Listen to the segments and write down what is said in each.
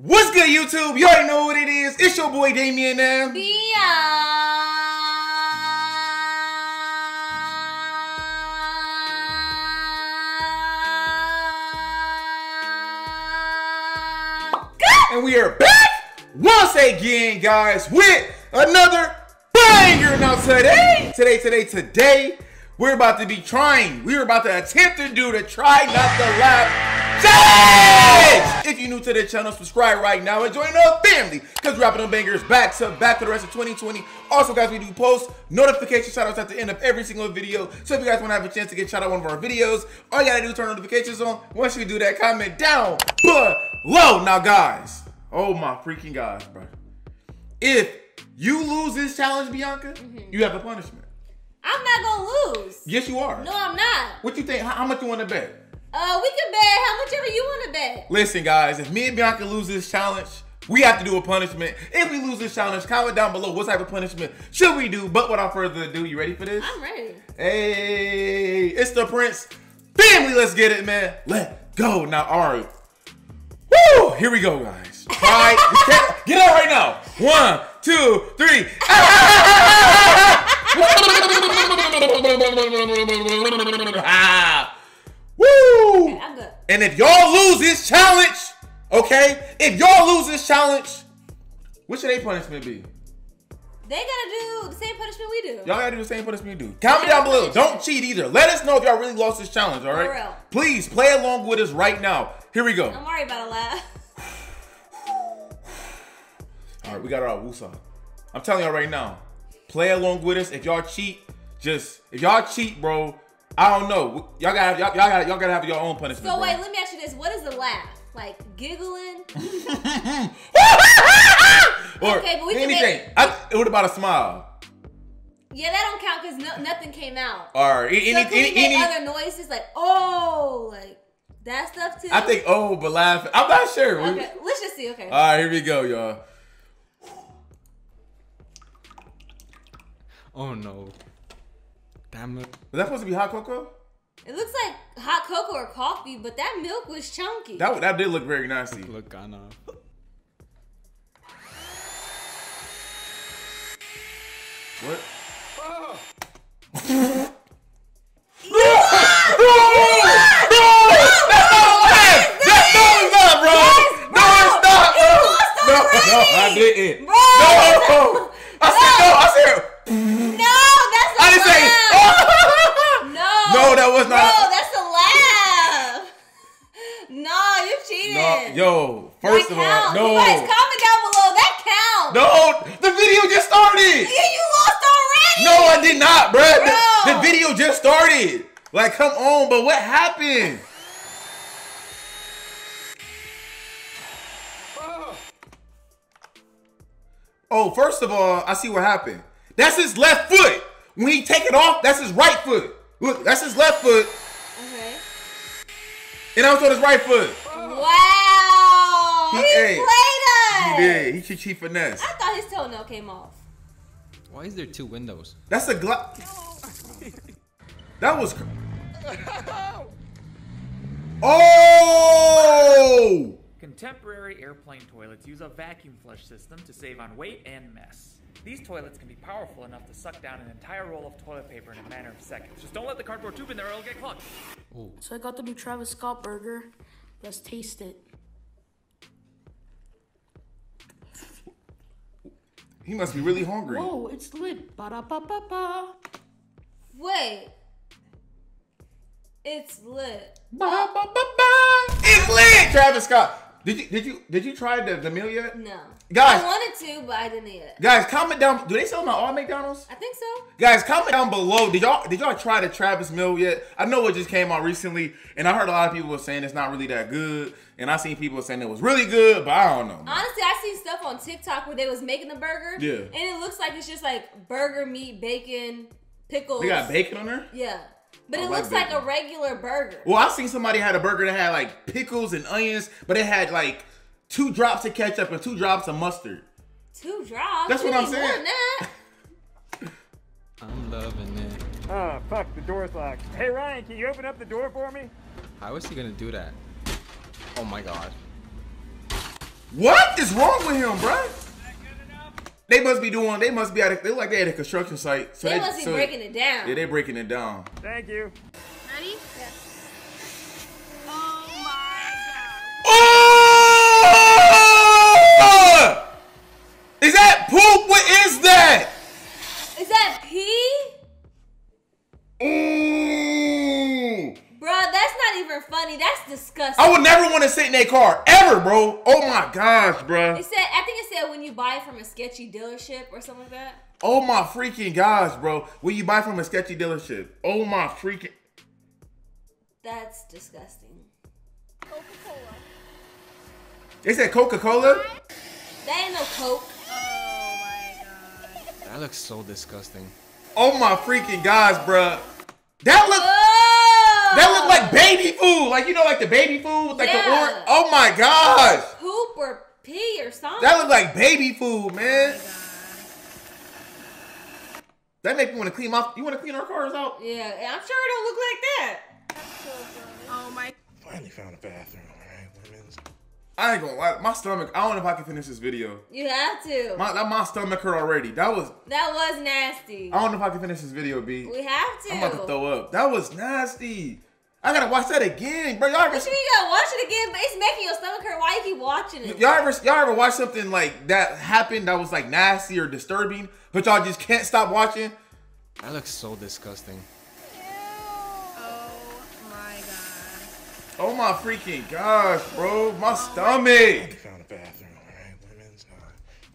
What's good, YouTube? You already know what it is. It's your boy Damien now. And we are back once again, guys, with another banger. Now today, today, today, today, we're about to be trying. We're about to attempt to do the try not to laugh If you're new to the channel, subscribe right now and join our family. Cause we're rapping them bangers back to back for the rest of 2020. Also, guys, we do post notification shout outs at the end of every single video. So if you guys want to have a chance to get shout out one of our videos, all you gotta do is turn notifications on. Once you do that, comment down below. Now, guys, oh my freaking gosh, bro. If you lose this challenge, Biannca, mm-hmm. you have a punishment. I'm not gonna lose. Yes, you are. No, I'm not. What you think? How, how much you want to bet? Uh, we can bet how much ever you want to bet. Listen, guys, if me and Biannca lose this challenge, we have to do a punishment. If we lose this challenge, comment down below what type of punishment should we do. But without further ado, you ready for this? I'm ready. Hey, it's the Prince family. Let's get it, man. Let go. Now, all right. Woo! Here we go, guys. Try. we can't- get out right now. One, two, three. Ah. Woo! I'm good. And if y'all lose this challenge, okay? If y'all lose this challenge, what should their punishment be? They gotta do the same punishment we do. Y'all gotta do the same punishment we do. Comment down below. Don't cheat either. Let us know if y'all really lost this challenge, all right? For real. Please play along with us right now. Here we go. I'm already about a laugh. All right, we got our woosah. I'm telling y'all right now, play along with us. If y'all cheat, just if y'all cheat, bro, I don't know. Y'all gotta y'all, y'all gotta y'all gotta have your own punishment. So bro. wait, let me ask you this: What is the laugh? Like giggling? or okay, but we can anything. make- I, what about a smile? Yeah, that don't count because no, nothing came out. All right, any, so any, can we any, make any- other noises like oh, like that stuff too? I think oh, but laughing. I'm not sure. We- Okay, let's just see. Okay. All right, here we go, y'all. Oh no. Damn it. Was that supposed to be hot cocoa? it looks like hot cocoa or coffee, but that milk was chunky. That that did look very nasty. Look, Ghana. What? No, no, I didn't. Bro, No, I said no. I said no, that's a I didn't say. laugh. No. No, that was not- No, that's a laugh. No, you're cheating. No, yo. First That of all, no, You guys, comment down below. That counts. no. The video just started. Yeah, you lost already. No, I did not. The, Bro. the video just started. Like, come on, but what happened? Oh, first of all, I see what happened. That's his left foot. When he take it off, that's his right foot. Look, that's his left foot, Okay. and I was on his right foot. Wow. He- He, hey, played us. He did. He he, he finesse. I thought his toenail came off. Why is there two windows? That's a gla- That was. cr- Oh! Contemporary airplane toilets use a vacuum flush system to save on weight and mess. These toilets can be powerful enough to suck down an entire roll of toilet paper in a matter of seconds. Just don't let the cardboard tube in there or it'll get clogged. So I got the new Travis Scott burger. Let's taste it. He must be really hungry. Whoa, it's lit. Ba da ba ba ba. Wait. It's lit. Ba, ba, ba, ba. It's lit, Travis Scott. Did you did you did you try the, the meal yet? No. Guys. I wanted to, but I didn't yet. Guys, comment down. Do they sell them at all McDonald's? I think so. Guys, comment down below. Did y'all did y'all try the Travis meal yet? I know it just came out recently, and I heard a lot of people were saying it's not really that good, and I seen people saying it was really good, but I don't know. man. Honestly, I seen stuff on TikTok where they was making the burger. Yeah. And it looks like it's just like burger meat, bacon, pickles. They got bacon on there. Yeah. But I it like looks like a regular burger. Well, I've seen somebody had a burger that had like pickles and onions, but it had like two drops of ketchup and two drops of mustard. Two drops. That's You what I'm saying. I'm loving it. Oh, fuck, the door's locked. Hey, Ryan, can you open up the door for me? How is he gonna do that? Oh my god. What is wrong with him, bro? They must be doing. They must be at. A, they look like they at a construction site. So They must be so- breaking it down. Yeah, they breaking it down. Thank you. Ready? Yeah. Oh my Oh! Is that poop? What is that? Is that pee? Ooh. Bruh, that's not even funny. That's disgusting. I would never want to sit in a car ever, bro. Oh my gosh, bro. It said, you buy it from a sketchy dealership or something like that. Oh my freaking gosh, bro. Will you buy from a sketchy dealership? Oh my freaking. That's disgusting. Coca Cola. They said Coca Cola. That ain't no Coke. Oh my god. That looks so disgusting. Oh my freaking gosh, bro. That look. Oh! That look like baby food. Like you know, like the baby food with like the Yeah. orange. Oh my gosh. Poop or pee or something. That look like baby food, man. That make me want to clean my. You want to clean our cars out? yeah, I'm sure it don't look like that. Oh my. Finally found a bathroom. Alright, women's. I ain't gonna lie. My stomach. I don't know if I can finish this video. You have to. My that my stomach hurt already. That was. that was nasty. I don't know if I can finish this video, B. We have to. I'm about to throw up. That was nasty. I gotta watch that again, bro. Y'all ever, But you gotta watch it again, but it's making your stomach hurt. Why you keep watching it? y'all ever, y'all ever watch something like that happen that was like nasty or disturbing, but y'all just can't stop watching? That looks so disgusting. Oh my god. Oh my freaking gosh, bro. My stomach. found a bathroom, alright? Women's uh,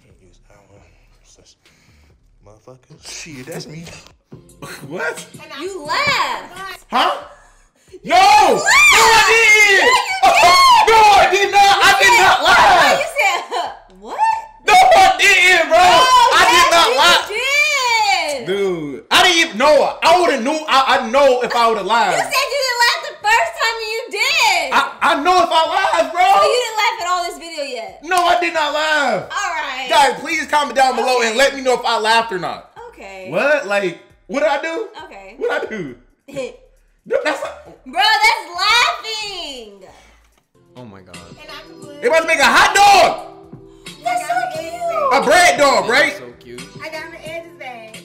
can't use that one. Such motherfuckers. Shit, that's me. What? You laugh. Huh? No! No, I didn't! No, I did not! I did not lie! you said, what? No, I didn't, bro! Oh, I did not lie! you did. Dude, I didn't even know. I would have knew. I, I know if I would have You said you didn't laugh the first time and you did. I, I know if I lied, so you bro. didn't laugh at all this video yet. No, I did not laugh. All right. Guys, please comment down below and let me know if I laughed or not. Okay. What? Like, what did I do? Okay. What did I do? Bro, No, That's not. that's laughing. Oh my god. They about to make a hot dog. That's so cute. A bread dog, right? So cute. I got my edges bag.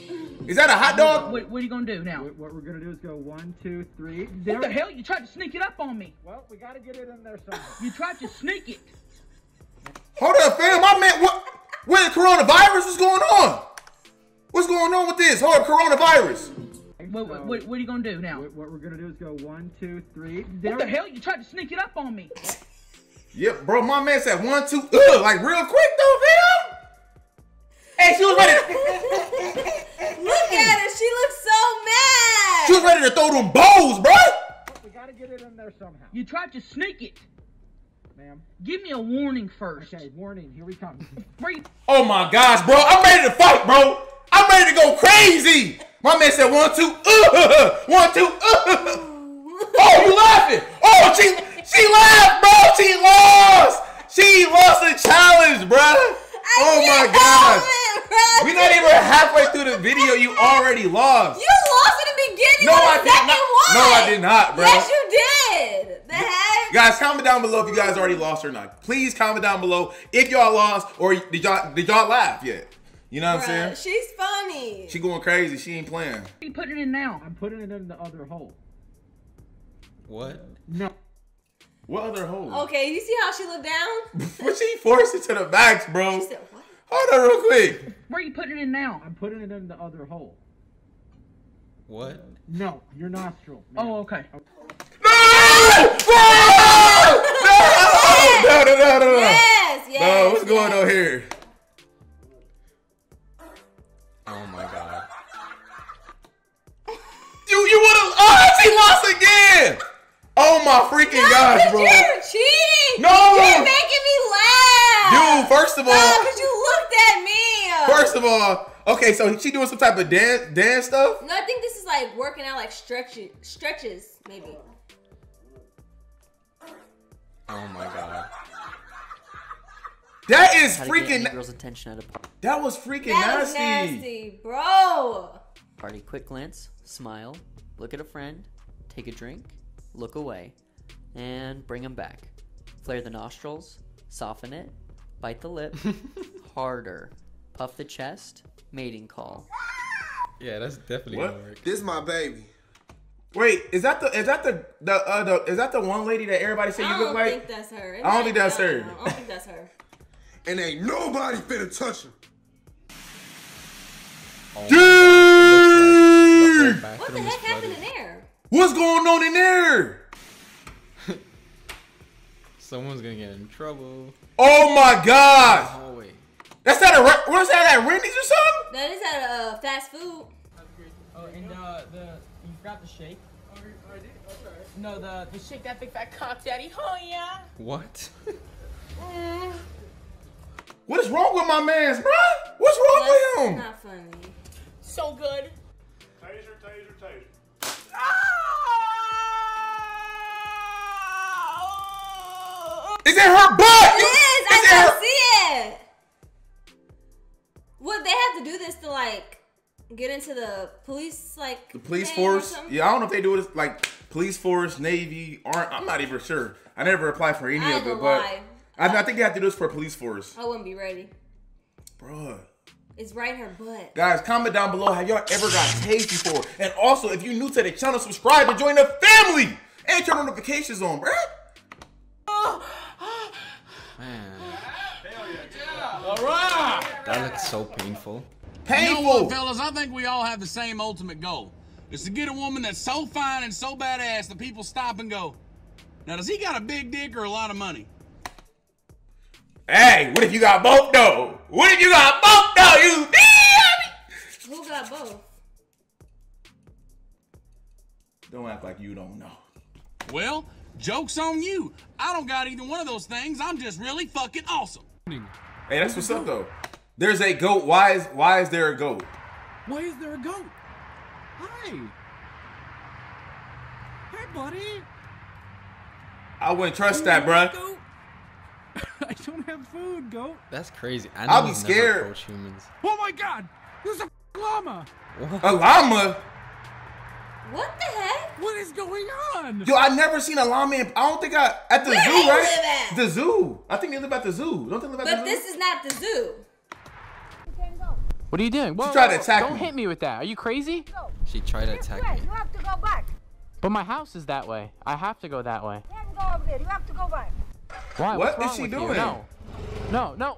Is that a hot dog? What, what are you gonna do now? What, what we're gonna do is go one, two, three. What the hell? You tried to sneak it up on me. Well, we gotta get it in there somewhere. You tried to sneak it. Hold up, fam. I meant what? What coronavirus is going on? What's going on with this? Hold up, coronavirus. What, So, what, what, what are you gonna do now? what, what we're gonna do is go one, two, three. What the hell? You tried to sneak it up on me. Yep, bro. My man said one, two, ugh, like real quick though, fam. Hey, she was ready. To, Look at her. She looks so mad. she was ready to throw them bows, bro. We gotta get it in there somehow. You tried to sneak it. Ma'am. Give me a warning first. Okay, warning. Here we come. Where Oh my gosh, bro. I'm ready to fight, bro. I'm ready to go crazy. My man said one, two, uh, one, two, uh. Oh, you laughing? Oh, she she laughed, bro. She lost. She lost the challenge, bro. Oh my can't gosh. help it, bro. We're not even halfway through the video. You already lost. You lost in the beginning. No, I did not. One. No, I did not, bro. Yes, you did. The heck? Guys, comment down below if you guys already lost or not. Please comment down below if y'all lost or did y'all did y'all laugh yet? You know what Bruh, I'm saying? She's funny. She going crazy. She ain't playing. You putting it in now. I'm putting it in the other hole. What? No. What other hole? Okay, you see how she looked down? but she forced it to the max, bro. She said, what? Hold on real quick. Where you putting it now? I'm putting it in the other hole. What? No, your nostril. Oh, okay. No! No! No! No! No! No! no, no, no. Yes, yes. No, what's yes. going on here? Oh, lost again. Oh my freaking No, gosh, 'cause bro. You're cheating. No. You're making me laugh. Dude, first of No, all, because you looked at me. first of all, okay, so she doing some type of dance dance stuff. No, I think this is like working out like stretches, stretches maybe. Oh my god. That is How to get any freaking. girl's attention at a par- That was freaking That was nasty. nasty, bro. party. Quick glance, smile, look at a friend, take a drink, look away, and bring them back. Flare the nostrils, soften it, Bite the lip. Harder. Puff the chest. Mating call. Yeah, that's definitely What? gonna work. This my baby. Wait, is that the is that the the uh the is that the one lady that everybody say I you don't look like? think that's her. It I don't think that's her. I don't think that's her. And ain't nobody finna touch him. Oh Dude! God, the What the bathroom is heck happened in there? What's going on in there? Someone's gonna get in trouble. Oh my god! Oh wait. That's at a what's that at Wendy's or something? That is at uh, fast food. Oh, and uh, the you forgot the shake. Oh, I did. Okay. No, the the shake that big fat cock, daddy. Oh yeah. What? What is wrong with my man's, bro? What's wrong That's with him? not funny. So good. In her butt. It is. I it's in can her- see it. Would they have to do this to like get into the police like The police force. Yeah, I don't know if they do it like police force, navy, aren't. I'm not even sure. I never applied for any I of it, but. I, I think they have to do this for police force, I wouldn't be ready. Bruh. It's right in her butt. Guys, comment down below. Have y'all ever got tased before? And also, if you're new to the channel, subscribe and join the family and turn notifications on, bruh. Man, All right. That looks so painful. You know Painful. what, fellas? I think we all have the same ultimate goal. Is to get a woman that's so fine and so badass that people stop and go, now does he got a big dick or a lot of money? Hey, what if you got both though? What if you got both though? You damn? Who got both? don't act like you don't know. Well, joke's on you. I don't got either one of those things. I'm just really fucking awesome. Hey, that's what's up though. There's a goat. Why is why is there a goat? Why is there a goat? Hi. Hey, buddy. I wouldn't trust that, bruh. I don't have food, goat. That's crazy. I'll be Animals never scared. humans. Oh my god, there's a llama. A llama? What the heck? What is going on? Yo, I never seen a llama. In, I don't think I at the Where zoo, right? live at? The zoo. I think they live at the zoo. Don't they live at But the zoo? But this is not the zoo. What are you doing? Whoa, tried to whoa, attack Don't me. hit me with that. Are you crazy? She tried to attack me. You have to go back. But my house is that way. I have to go that way. Can't go over there. You have to go back. Why? What What's is wrong she with you? doing? No. No, no.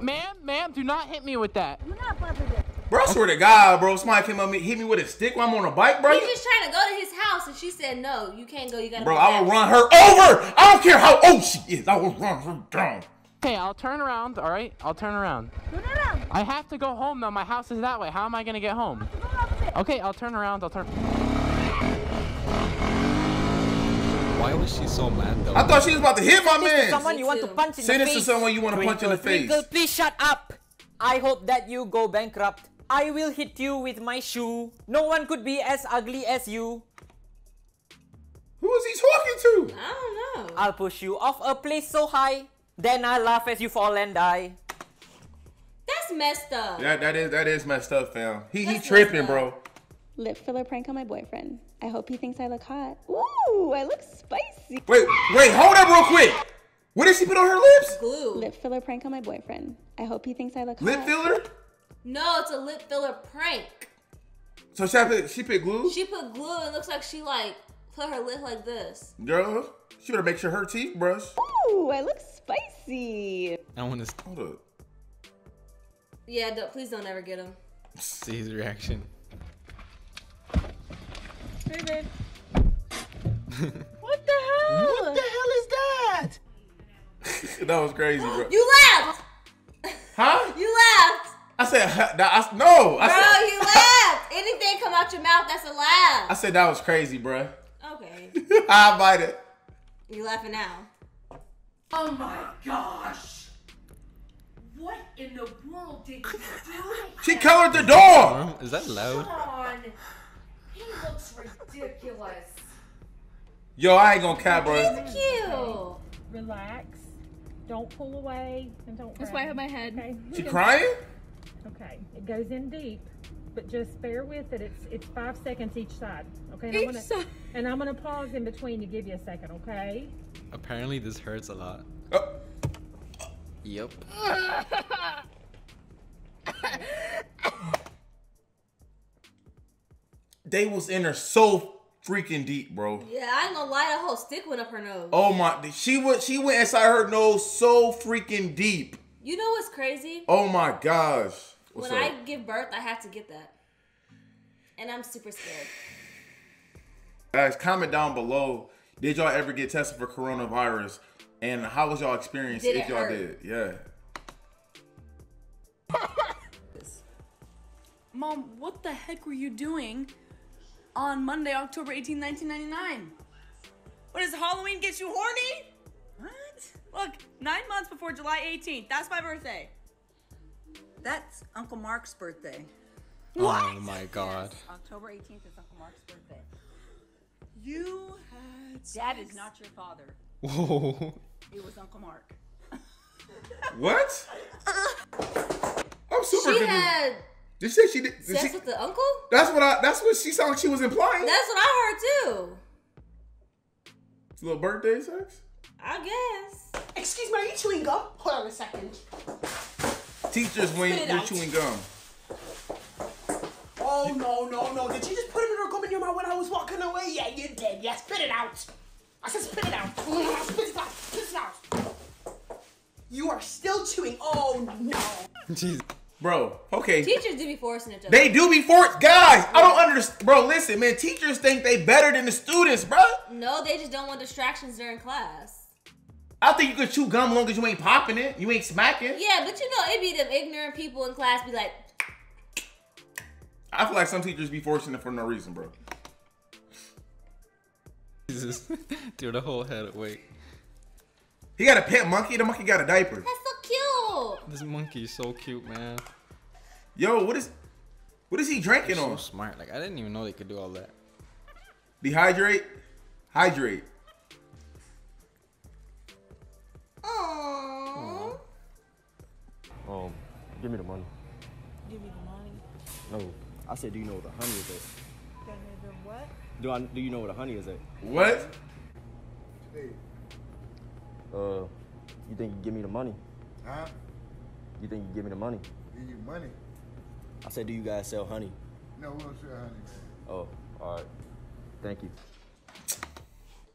Ma'am, ma'am, do not hit me with that. You're not over there. Bro, I swear to God, bro, somebody came up and hit me with a stick while I'm on a bike, bro. He's just trying to go to his house, and she said, "No, you can't go. You gotta." Bro, I will run her over. I don't care how old she is. I will run her down. Okay, I'll turn around, all right? I'll turn around. Turn around. I have to go home, though. My house is that way. How am I going to get home? Go. Okay, I'll turn around. I'll turn. Why was she so mad though? I thought she was about to hit my man. Someone you want to punch Say this to someone you want to punch in the face. Twinkle, please shut up. I hope that you go bankrupt. I will hit you with my shoe. No one could be as ugly as you. Who is he talking to? I don't know. I'll push you off a place so high. Then I'll laugh as you fall and die. That's messed up. That that is that is messed up, fam. He he tripping, bro. Lip filler prank on my boyfriend. I hope he thinks I look hot. Ooh, I look spicy. Wait, wait, hold up real quick. What did she put on her lips? Glue. Lip filler prank on my boyfriend. I hope he thinks I look Lip hot. filler? No, it's a lip filler prank. So she put she put glue? She put glue. and It looks like she like put her lip like this. Girl, she better make sure her teeth brush. Ooh, I look spicy. I want to Hold up. Yeah, don't, please don't ever get him. see his reaction. What the hell? What the hell is that? that was crazy, bro. You laughed. Huh? You laughed. I said huh, that- I, no. I Bro, said you laughed. Anything come out your mouth, that's a laugh. I said that was crazy, bro. Okay. I bite it. You laughing now. Oh my gosh! What in the world did you do? She colored the door! Is that loud? Sean, he looks ridiculous. Yo, I ain't gonna cap, bro. He's cute. Relax. Don't pull away and don't. That's why I have my head. Okay. She crying? Okay. It goes in deep, but just bear with it. It's it's five seconds each side. Okay. And Each I'm gonna, side. And I'm gonna pause in between to give you a second. Okay. Apparently this hurts a lot. Oh. Yep. They was in her so freaking deep, bro. Yeah, I ain't gonna lie, that whole stick went up her nose. Oh my, she went she went inside her nose so freaking deep. You know what's crazy? Oh my gosh. What's when up? I give birth, I have to get that. And I'm super scared. Guys, comment down below. Did y'all ever get tested for coronavirus? And how was y'all experience Did if y'all did? Yeah. Mom, what the heck were you doing on Monday, October 18, 1999? What does Halloween get you horny? What? Look, nine months before July 18th. That's my birthday. That's Uncle Mark's birthday. Oh what? Oh my god. October 18th is Uncle Mark's birthday. You had. Dad is not your father. Whoa. It was Uncle Mark. What? I'm super She confused. had Did she say she did? did sex she- with the uncle? that's what I. That's what she sounded like she was implying. That's what I heard too. It's a little birthday sex. I guess. Excuse me, are you chewing gum? Hold on a second. Teachers when you're chewing gum. Oh no, no, no. Did you just put another gum in your mouth when I was walking away? Yeah, you did. Yeah, spit it out. I said spit it out. Spit it out. Spit it out. You are still chewing. Oh no. Jeez. Bro, okay. Teachers do be forcing each other. They do be forced. Guys, I don't understand. Bro, listen, man. Teachers think they better than the students, bro. No, they just don't want distractions during class. I think you could chew gum long as you ain't popping it. You ain't smacking. Yeah, but you know, it'd be them ignorant people in class be like, I feel like some teachers be forcing it for no reason, bro. Jesus. Dude, the whole head. of weight. He got a pet monkey. The monkey got a diaper. that's so cute. This monkey is so cute, man. Yo, what is what is he drinking so on? smart. Like I didn't even know they could do all that. Dehydrate? Hydrate. Aww. Um, give me the money. Give me the money. No, I said, do you know what the honey is at? Gonna do what? Do I? Do you know what the honey is at? What? Uh, you think you give me the money? Huh? You think you give me the money? Give you money? I said, do you guys sell honey? No, we don't sell honey. Oh, all right. Thank you.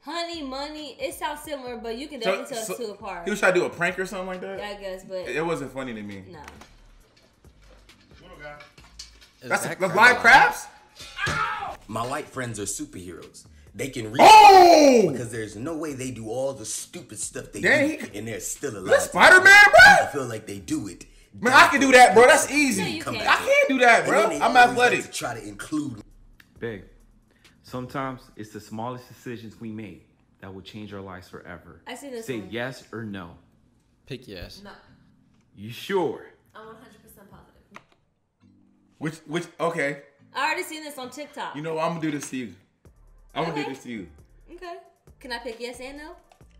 Honey, money, it sounds similar, but you can So- definitely tell so- it's two apart. He was trying to do a prank or something like that? I guess, but It wasn't funny to me. no. That's, that that's crab live crabs? My white friends are superheroes. They can reach Oh! because there's no way they do all the stupid stuff they Dang, do and they're still alive. That's Spider-Man, bro? I feel like they do it. Man, I can do that, bro. That's easy. No, Come can't. I can't do that, bro. I'm athletic. to try to include Big. Sometimes it's the smallest decisions we make that will change our lives forever. I see this Say one. yes or no. Pick yes. No. You sure? I'm 100% positive. Which, which, okay. I already seen this on TikTok. You know, what? I'm gonna do this to you. I'm gonna do this to you. Okay. Can I pick yes and no?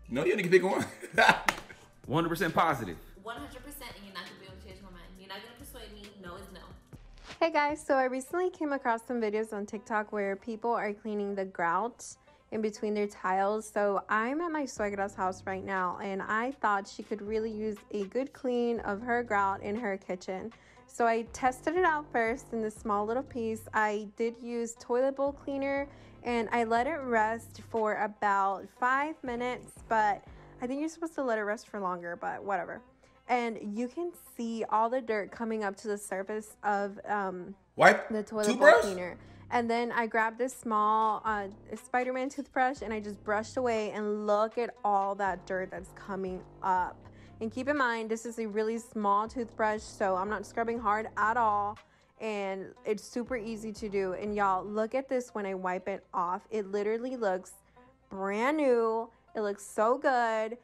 No, you only can pick one. 100% positive. 100% and you're not gonna be able to change my mind. You're not gonna persuade me. No is no. Hey guys, so I recently came across some videos on TikTok where people are cleaning the grout in between their tiles. So I'm at my suegra's house right now and I thought she could really use a good clean of her grout in her kitchen. So I tested it out first in this small little piece. I did use toilet bowl cleaner and I let it rest for about five minutes, but I think you're supposed to let it rest for longer, but whatever and you can see all the dirt coming up to the surface of um, Wipe the toilet bowl cleaner. And then I grabbed this small uh, Spider-Man toothbrush and I just brushed away and look at all that dirt that's coming up. And keep in mind, this is a really small toothbrush, so I'm not scrubbing hard at all. And it's super easy to do. And y'all, look at this when I wipe it off. It literally looks brand new. It looks so good.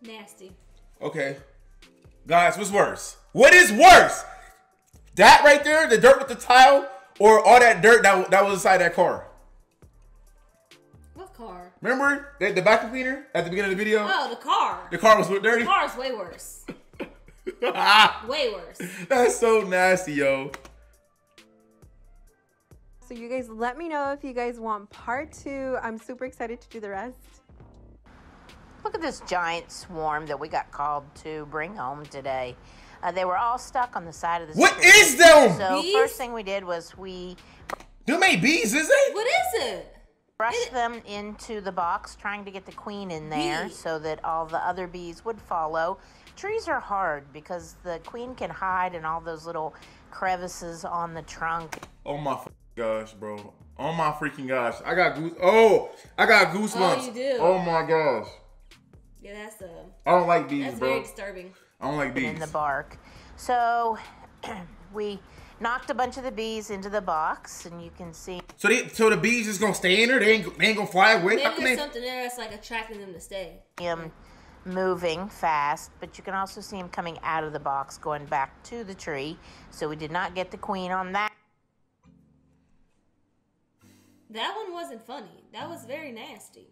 Nasty. Okay. Guys, what's worse? What is worse? That right there, the dirt with the tile, or all that dirt that, that was inside that car? What car? Remember the, the vacuum cleaner at the beginning of the video? Oh, the car. The car was dirty? The car's way worse. way worse. That's so nasty, yo. So you guys let me know if you guys want part two. I'm super excited to do the rest. Look at this giant swarm that we got called to bring home today. Uh, they were all stuck on the side of the What street. is them? So Bees? first thing we did was we Them ain't bees, is it? What is it? Brushed them into the box, trying to get the queen in there Bee. so that all the other bees would follow. Trees are hard because the queen can hide in all those little crevices on the trunk. Oh my f- gosh, bro. Oh my freaking gosh. I got goose. Oh, I got goosebumps. Oh, you do? Oh my gosh. Yeah, that's uh. I don't like bees, That's bro. very disturbing. I don't like bees. in the bark. So we knocked a bunch of the bees into the box, and you can see So they, so the bees just gonna stay in there? They ain't, they ain't gonna fly away? Maybe How come there's they- something there that's like attracting them to stay. him moving fast, but you can also see him coming out of the box, going back to the tree. So we did not get the queen on that. That one wasn't funny. That was very nasty.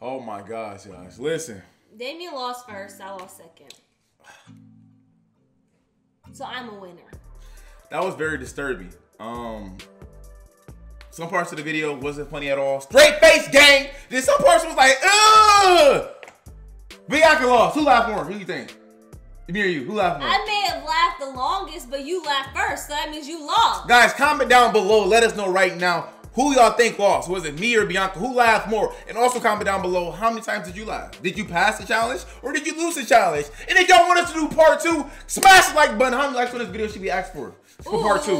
Oh my gosh, guys. Listen. Damien lost first. I lost second. So I'm a winner. That was very disturbing. Um, some parts of the video wasn't funny at all. Straight face gang. Then some parts was like, ugh. Biannca lost. Who laughed more? Who do you think? Me or you? Who laughed more? I may have laughed the longest, but you laughed first, so that means you lost. Guys, comment down below. Let us know right now who y'all think lost. Was it me or Biannca? Who laughed more? And also comment down below how many times did you laugh? Did you pass the challenge or did you lose the challenge? And if y'all want us to do part two, smash the like button. How many likes on this video should we ask for? For part two.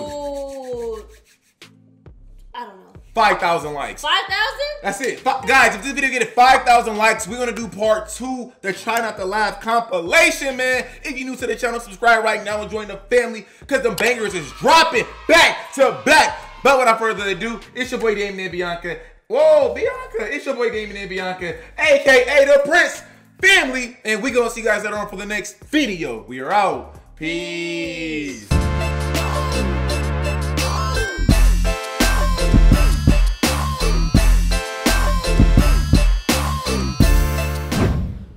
I don't know. 5,000 likes. 5,000? That's it. Fi- guys, if this video get 5,000 likes, we're going to do part two, the Try Not to Laugh compilation, man. If you're new to the channel, subscribe right now and join the family because the bangers is dropping back to back. But without further ado, it's your boy Damien and Biannca. Whoa, Biannca. It's your boy Damien and Biannca, a.k.a. The Prince Family. And we to see you guys later on for the next video. We are out. Peace.